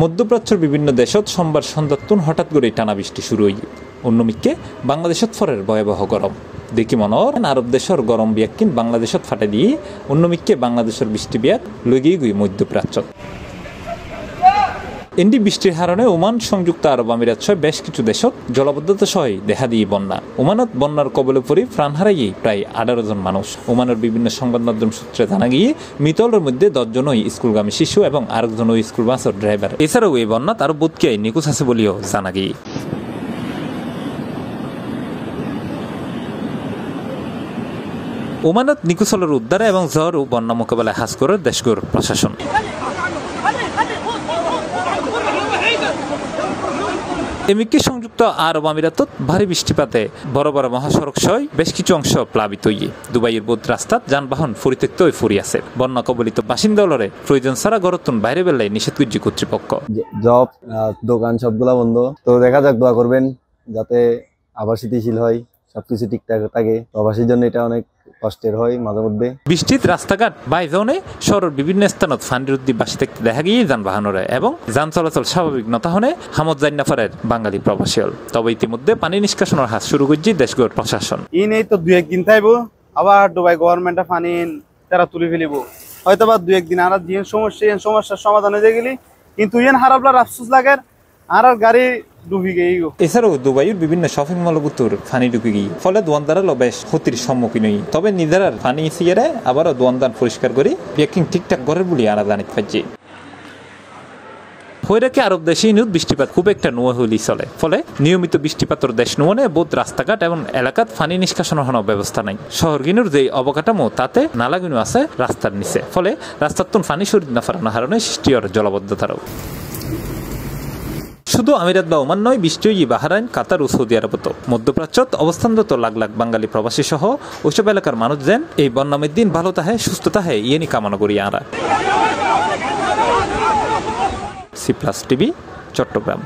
মধ্যপ্রাচ্যের বিভিন্ন দেশত সোমবার সন্ধ্যাতুন হঠাৎ করে টানা বৃষ্টি শুরু হই অন্যমিককে বাংলাদেশত ফরের ভয়াবহ গরম। দেখি মনৰ আরব দেশর গরম বিয়াক কিন্তু বাংলাদেশত ফাটে দিয়ে অন্যমিককে বাংলাদেশের বৃষ্টি বিয়াক লগিয়ে গই মধ্যপ্রাচ্যত। এন্ডি বৃষ্টির হারণে ওমান সংযুক্ত আরব আমিরাত সহ বেশ কিছু দেশত জলবদ্ধতা সহ দেখা দিয়ে বন্যা। ওমানত বন্যার কবলে পরি প্রাণ হারাইয়ে প্রায় আঠারো জন মানুষ। ওমানের বিভিন্ন সংবাদ মাধ্যম সূত্রে জানা গিয়ে মিতলের মধ্যে দশজনই স্কুলগামী শিশু এবং আরেকজন ওই স্কুল বাসের ড্রাইভার। এছাড়াও এই বন্যাত আরও বোধকে নিখোঁজ আছে বলেও জানা গিয়ে। ওমানত নিকুচলের উদ্ধারে এবং জ্বর ও বন্যা মোকাবেলায় হাস করে দেশগুর প্রশাসন। এমিকি সংযুক্ত আরব আমিরাতত ভারী বৃষ্টিপাতে বড় বড় মহাসড়ক সহ বেশ কিছু অংশ প্লাবিত হইয়ে দুবাইয়ের বোধ রাস্তাত যানবাহন পরিত্যক্ত হয়ে ফুরি আছে। বন্যা কবলিত বাসিন্দালরে প্রয়োজন ছাড়া গরতুন বাইরে বেলায় নিষেধ করছে কর্তৃপক্ষ জব দোকান সবগুলা বন্ধ। তো দেখা যাক দোয়া করবেন যাতে আবার স্থিতিশীল হয়, সবকিছু ঠিকঠাক থাকে। প্রবাসীর জন্য এটা অনেক কষ্টের হয় মাঝে মধ্যে। বৃষ্টিত রাস্তাঘাট বাইজনে শহরের বিভিন্ন স্থানত ফান্ডির উদ্দীপ বাসি থাকতে দেখা গিয়ে যানবাহনরে এবং যান চলাচল স্বাভাবিক নতাহনে হামদ জান্নাফারের বাঙালি প্রবাসী তবে ইতিমধ্যে পানি নিষ্কাশনের হাত শুরু করছে দেশগর প্রশাসন। ই নেই তো দুই একদিন থাইব আবার দুবাই গভর্নমেন্টে পানি তারা তুলে ফেলিব। হয়তো বা দুই একদিন আর যে সমস্যা এই সমস্যার সমাধান হয়ে গেলি কিন্তু ইয়েন হারাবলার আফসোস লাগে আর আর গাড়ি এছাড়াও দুবাইয়ের বিভিন্ন শপিং ফানি ঢুকে গিয়ে ফলে বেশ ক্ষতির সম্মুখীন হই। তবে ফানি সিয়ারে আবারও পরিষ্কার করে ঠিকঠাক করে বলে আনা জানিত হৈরাকে আরব দেশে বৃষ্টিপাত খুব একটা নোয়া চলে। ফলে নিয়মিত বৃষ্টিপাতর দেশ নোয়ানে বোধ রাস্তাঘাট এবং এলাকাত ফানি নিষ্কাশন কোনো ব্যবস্থা নাই। শহর গিনুর যে অবকাঠামো, তাতে নালাগিনু আছে রাস্তার নিচে। ফলে রাস্তার তুন ফানি সরিয়ে না ফারানোর হারণে সৃষ্টি জলবদ্ধতারও। শুধু আমিরাত বা ওমান নয় বিশ্বজয়ী বাহারাইন, কাতার ও সৌদি আরবত মধ্যপ্রাচ্যত অবস্থানরত লাখ লাখ বাঙালি প্রবাসী সহ ওইসব এলাকার মানুষ যেন এই বন্যামের দিন ভালো তাহে, সুস্থ তাহে, ইয়েনি কামনা করি আরা সি প্লাস টিভি, চট্টগ্রাম।